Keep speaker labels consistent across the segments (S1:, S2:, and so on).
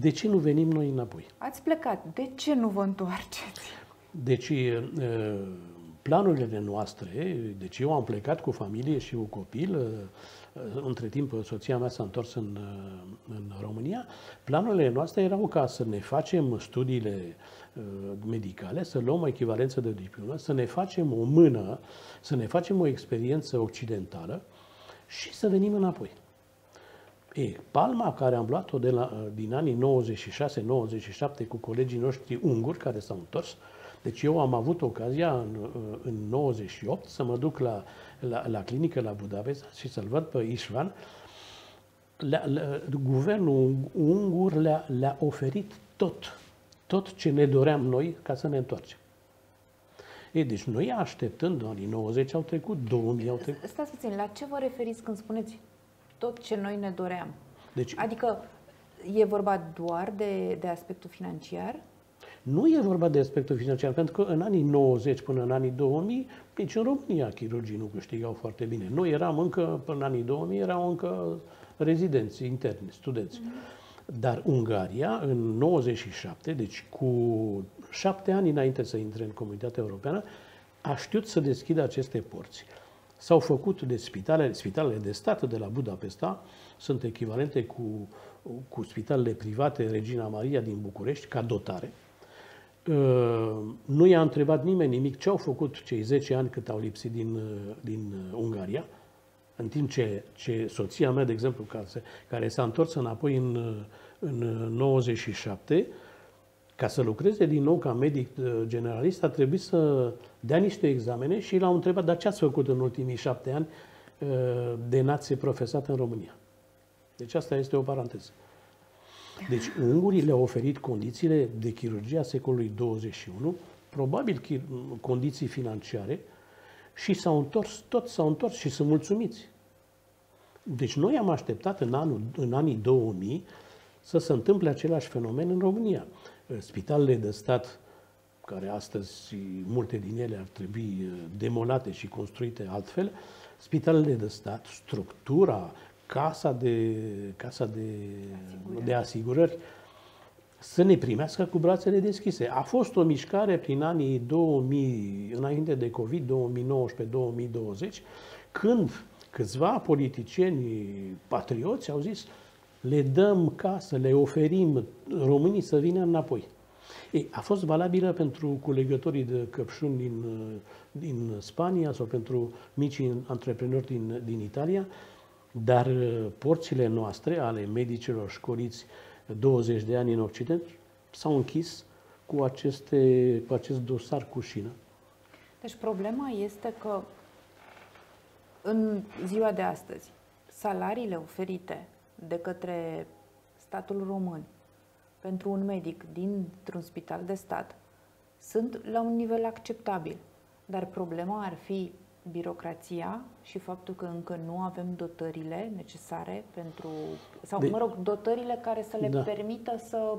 S1: De ce nu venim noi înapoi?
S2: Ați plecat. De ce nu vă întoarceți?
S1: Deci, planurile noastre, deci eu am plecat cu familie și cu copil, între timp soția mea s-a întors în, în România, planurile noastre erau ca să ne facem studiile medicale, să luăm o echivalență de diplomă, să ne facem o mână, să ne facem o experiență occidentală și să venim înapoi. E, palma care am luat-o de la, din anii 96-97 cu colegii noștri unguri care s-au întors, deci eu am avut ocazia în, în 98 să mă duc la, la, la clinică la Budapesta și să-l văd pe Ișvan. Le, le, guvernul ungur le-a, le oferit tot, tot ce ne doream noi ca să ne întoarcem. Ei, deci noi așteptând anii 90 au trecut, 2000 au trecut.
S2: Stați puțin, la ce vă referiți când spuneți tot ce noi ne doream? Deci, adică e vorba doar de, de aspectul financiar?
S1: Nu e vorba de aspectul financiar, pentru că în anii 90 până în anii 2000, nici în România chirurgii nu câștigau foarte bine. Noi eram încă, până în anii 2000, erau încă rezidenți interni, studenți. Mm-hmm. Dar Ungaria, în 97, deci cu șapte ani înainte să intre în Comunitatea Europeană, a știut să deschidă aceste porți. S-au făcut de spitale, spitalele de stat de la Budapesta, sunt echivalente cu, cu spitalele private Regina Maria din București, ca dotare. Uh, nu i-a întrebat nimeni nimic ce au făcut cei 10 ani cât au lipsit din, uh, din uh, Ungaria, în timp ce, ce soția mea, de exemplu, care, se, care s-a întors înapoi în, în 97, ca să lucreze din nou ca medic generalist, a trebuit să dea niște examene și l-au întrebat, dar ce ați făcut în ultimii șapte ani de nație profesată în România? Deci asta este o paranteză. Deci ungurii le-au oferit condițiile de chirurgie a secolului 21, probabil condiții financiare, și s-au întors, tot s-au întors și sunt mulțumiți. Deci noi am așteptat în, anul, în anii 2000 să se întâmple același fenomen în România. Spitalele de stat, care astăzi multe din ele ar trebui uh, demolate și construite altfel, spitalele de stat, structura, casa de, casa de asigurări. de asigurări să ne primească cu brațele deschise. A fost o mișcare prin anii 2000, înainte de COVID, 2019-2020, când câțiva politicieni patrioți au zis le dăm casă, le oferim românii să vină înapoi. Ei, a fost valabilă pentru culegătorii de căpșuni din, din Spania sau pentru micii antreprenori din, din Italia, dar uh, porțile noastre, ale medicilor școliți 20 de ani în Occident, s-au închis cu, aceste, cu acest dosar cu șină.
S2: Deci problema este că în ziua de astăzi, salariile oferite de către statul român pentru un medic dintr-un spital de stat sunt la un nivel acceptabil. Dar problema ar fi birocrația și faptul că încă nu avem dotările necesare pentru, sau de... mă rog, dotările care să le da. permită să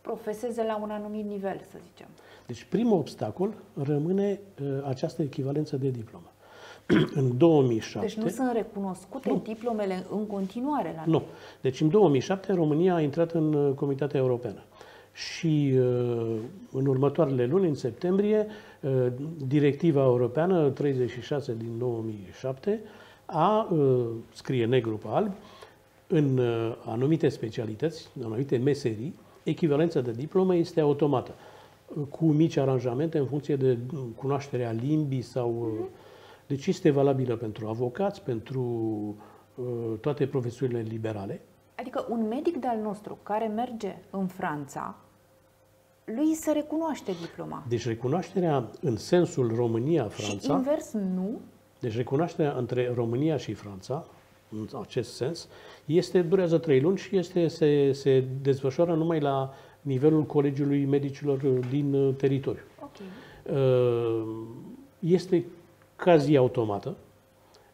S2: profeseze la un anumit nivel, să zicem.
S1: Deci primul obstacol rămâne uh, această echivalență de diplomă. în 2007...
S2: Deci nu sunt recunoscute nu. diplomele în continuare la
S1: noi? Nu. Deci în 2007 România a intrat în uh, Comunitatea Europeană. Și uh, în următoarele luni, în septembrie, uh, Directiva Europeană 36 din 2007 a, uh, scrie negru pe alb, în anumite specialități, în anumite meserii, echivalența de diplomă este automată, cu mici aranjamente în funcție de cunoașterea limbii sau... Mhm. Deci este valabilă pentru avocați, pentru toate profesiunile liberale.
S2: Adică un medic de-al nostru care merge în Franța, lui se recunoaște diploma.
S1: Deci recunoașterea în sensul România-Franța...
S2: Și invers nu?
S1: Deci recunoașterea între România și Franța, în acest sens, este, durează trei luni și este, se, se desfășoară numai la nivelul Colegiului Medicilor din uh, teritoriu. Okay. Uh, este cazi automată.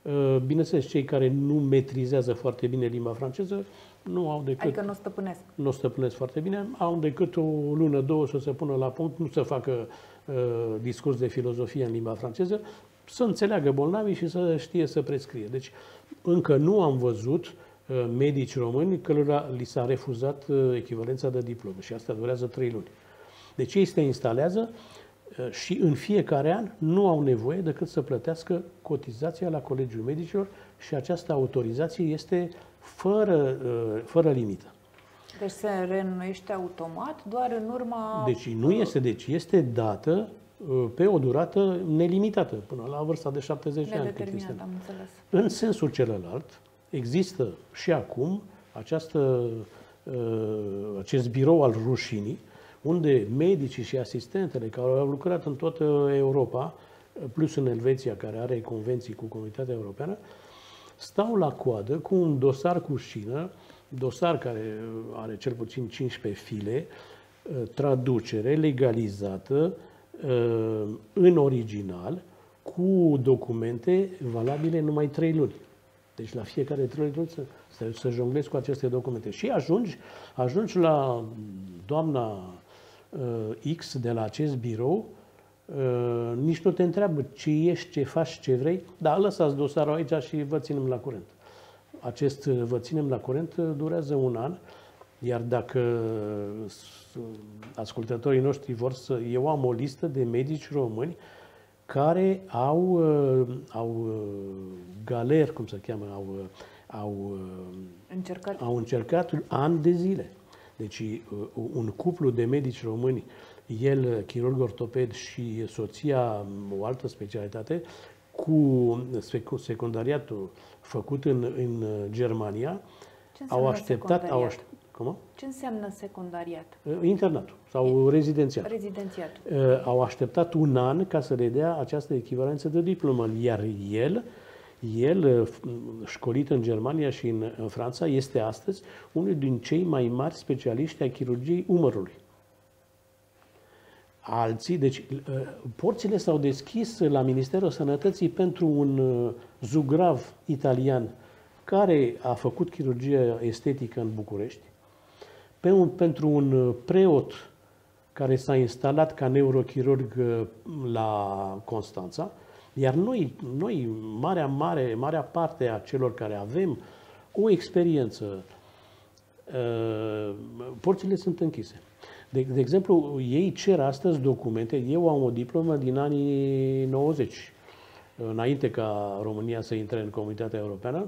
S1: Uh, bineînțeles, cei care nu metrizează foarte bine limba franceză nu au decât...
S2: Adică nu stăpânesc.
S1: Nu stăpânesc foarte bine. Au decât o lună, două să se pună la punct, nu să facă uh, discurs de filozofie în limba franceză, să înțeleagă bolnavii și să știe să prescrie. Deci încă nu am văzut medici români cărora li s-a refuzat echivalența de diplomă și asta durează trei luni. Deci ei se instalează și în fiecare an nu au nevoie decât să plătească cotizația la Colegiul Medicilor și această autorizație este fără, fără limită.
S2: Deci se reînnoiește automat doar în urma...
S1: Deci nu este, deci este dată uh, pe o durată nelimitată, până la vârsta de 70 de ani.
S2: am înțeles.
S1: În sensul celălalt, există și acum această, uh, acest birou al rușinii, unde medicii și asistentele care au lucrat în toată Europa, plus în Elveția, care are convenții cu Comunitatea Europeană, stau la coadă cu un dosar cu șină dosar care are cel puțin 15 file, uh, traducere legalizată uh, în original cu documente valabile numai 3 luni. Deci la fiecare 3 luni să, să, să jonglezi cu aceste documente. Și ajungi, ajungi la doamna uh, X de la acest birou, uh, nici nu te întreabă ce ești, ce faci, ce vrei, dar lăsați dosarul aici și vă ținem la curent acest vă ținem la curent durează un an, iar dacă ascultătorii noștri vor să... Eu am o listă de medici români care au, au galer, cum se cheamă, au, au,
S2: încercat.
S1: au încercat ani de zile. Deci un cuplu de medici români, el chirurg ortoped și soția o altă specialitate, cu secundariatul făcut în, în Germania, au așteptat, au așteptat, cum?
S2: Ce înseamnă secundariat?
S1: Uh, internatul sau rezidențiat.
S2: Rezidențiatul.
S1: Uh, au așteptat un an ca să le dea această echivalență de diplomă, iar el, el, uh, școlit în Germania și în, în Franța, este astăzi unul din cei mai mari specialiști ai chirurgiei umărului alții. Deci, uh, porțile s-au deschis la Ministerul Sănătății pentru un uh, zugrav italian care a făcut chirurgie estetică în București, pe un, pentru un uh, preot care s-a instalat ca neurochirurg la Constanța, iar noi, noi marea, mare, marea parte a celor care avem o experiență, porțile sunt închise. De, de exemplu, ei cer astăzi documente. Eu am o diplomă din anii 90, înainte ca România să intre în Comunitatea Europeană,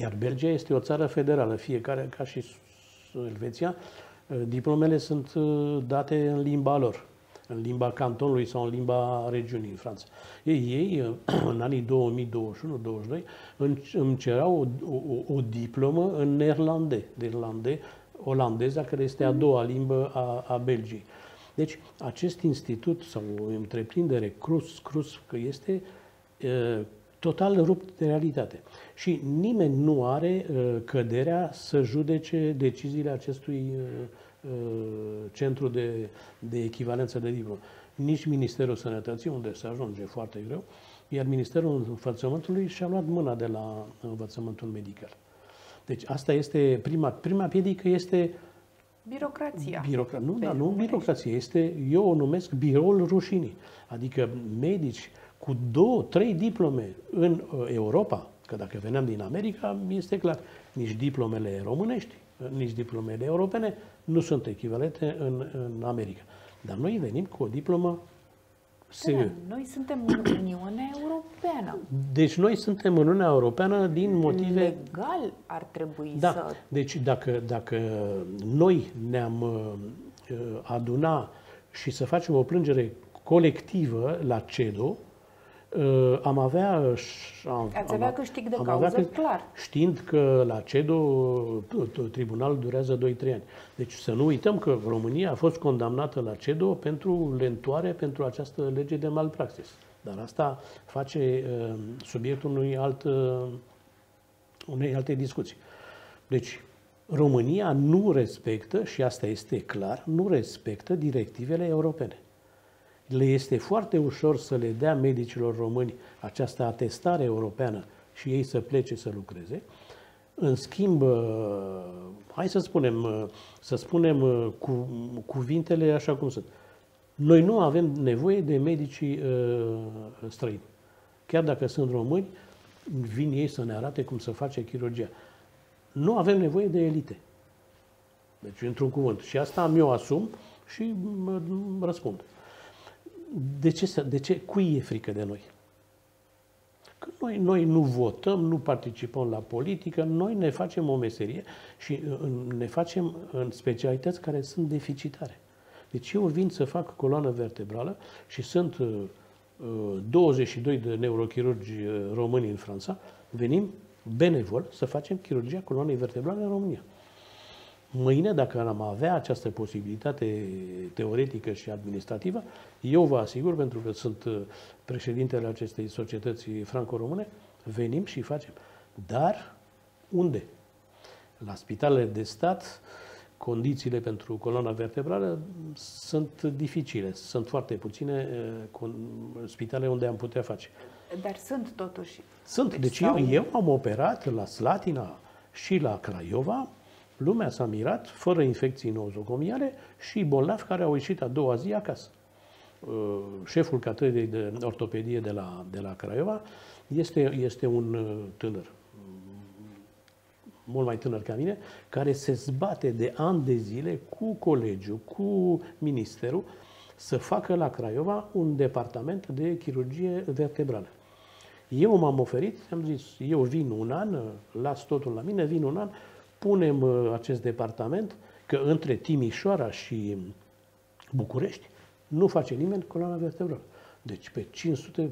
S1: iar Belgia este o țară federală, fiecare, ca și Elveția, diplomele sunt uh, date în limba lor, în limba cantonului sau în limba regiunii în Franța. Ei, ei uh, în anii 2021-2022, îmi cereau o, o, o diplomă în neerlandez, de irlandez, olandeza, care este a doua limbă a, a Belgiei. Deci, acest institut sau o întreprindere crus, crus, că este e, total rupt de realitate. Și nimeni nu are e, căderea să judece deciziile acestui e, centru de, de echivalență de diplomă. Nici Ministerul Sănătății, unde se ajunge foarte greu, iar Ministerul Învățământului și-a luat mâna de la învățământul medical. Deci asta este prima, prima piedică este
S2: Birocrația.
S1: Birocra- nu, da, nu birocrație. Este, eu o numesc biroul rușinii. Adică medici cu două, trei diplome în uh, Europa, că dacă veneam din America, este clar, nici diplomele românești, uh, nici diplomele europene nu sunt echivalente în, în America. Dar noi venim cu o diplomă
S2: da, noi suntem în Uniunea Europeană.
S1: Deci noi suntem în Uniunea Europeană din motive...
S2: Legal ar trebui
S1: da.
S2: să...
S1: Deci dacă, dacă noi ne-am uh, aduna și să facem o plângere colectivă la CEDO, Uh, am avea...
S2: Am, Ați avea am, câștig de am cauză, avea, clar.
S1: Știind că la CEDO tribunalul durează 2-3 ani. Deci să nu uităm că România a fost condamnată la CEDO pentru lentoare, pentru această lege de malpraxis. Dar asta face uh, subiectul unui alt, uh, unei alte discuții. Deci, România nu respectă, și asta este clar, nu respectă directivele europene le este foarte ușor să le dea medicilor români această atestare europeană și ei să plece să lucreze. În schimb, uh, hai să spunem, uh, să spunem uh, cu, cuvintele așa cum sunt. Noi nu avem nevoie de medicii uh, străini. Chiar dacă sunt români, vin ei să ne arate cum să face chirurgia. Nu avem nevoie de elite. Deci, într-un cuvânt. Și asta mi-o asum și mă, răspund. De ce, de ce? Cui e frică de noi? Că noi, noi nu votăm, nu participăm la politică, noi ne facem o meserie și ne facem în specialități care sunt deficitare. Deci eu vin să fac coloană vertebrală și sunt uh, 22 de neurochirurgi uh, români în Franța, venim benevol să facem chirurgia coloanei vertebrale în România. Mâine, dacă am avea această posibilitate teoretică și administrativă, eu vă asigur, pentru că sunt uh, președintele acestei societăți franco-române, venim și facem. Dar unde? La spitalele de stat, condițiile pentru coloana vertebrală sunt dificile. Sunt foarte puține uh, spitale unde am putea face.
S2: Dar sunt totuși.
S1: Sunt. Deci, deci eu, eu am operat la Slatina și la Craiova. Lumea s-a mirat, fără infecții nozocomiale și bolnavi care au ieșit a doua zi acasă. Uh, șeful catedrei de ortopedie de la, de la Craiova este, este un uh, tânăr mult mai tânăr ca mine, care se zbate de ani de zile cu colegiul, cu ministerul, să facă la Craiova un departament de chirurgie vertebrală. Eu m-am oferit, am zis, eu vin un an, las totul la mine, vin un an, punem uh, acest departament, că între Timișoara și București nu face nimeni coloana vertebrală. Deci pe 500,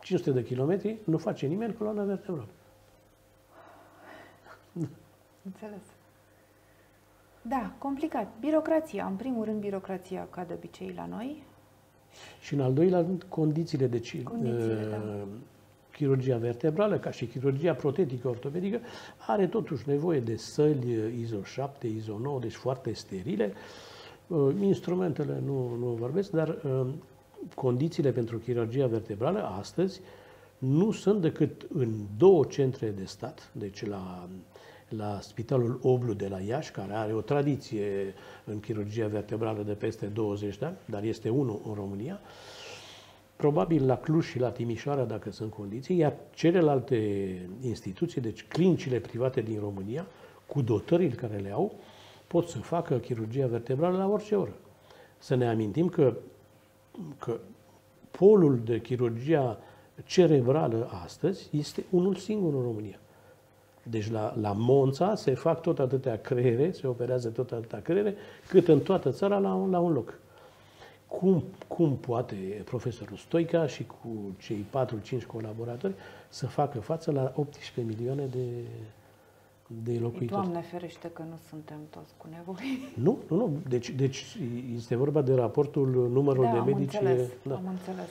S1: 500 de kilometri nu face nimeni coloana vertebrală.
S2: Înțeles. Da, complicat. Birocrația. În primul rând, birocrația, ca de obicei la noi.
S1: Și în al doilea rând, condițiile. Deci, condițiile, uh, da. Chirurgia vertebrală, ca și chirurgia protetică ortopedică, are totuși nevoie de săli ISO 7, ISO 9, deci foarte sterile. Uh, instrumentele nu, nu vorbesc, dar uh, condițiile pentru chirurgia vertebrală astăzi nu sunt decât în două centre de stat, deci la la Spitalul Oblu de la Iași, care are o tradiție în chirurgia vertebrală de peste 20 de ani, dar este unul în România, probabil la Cluj și la Timișoara, dacă sunt condiții, iar celelalte instituții, deci clinicile private din România, cu dotările care le au, pot să facă chirurgia vertebrală la orice oră. Să ne amintim că, că polul de chirurgia cerebrală astăzi este unul singur în România. Deci la, la Monța se fac tot atâtea creiere, se operează tot atâtea creiere, cât în toată țara la un, la un loc. Cum, cum poate profesorul Stoica și cu cei 4-5 colaboratori să facă față la 18 milioane de, de locuitori?
S2: Doamne ferește că nu suntem toți cu nevoie.
S1: Nu, nu, nu. Deci, deci este vorba de raportul numărul
S2: da,
S1: de medici.
S2: Am înțeles, da. am înțeles.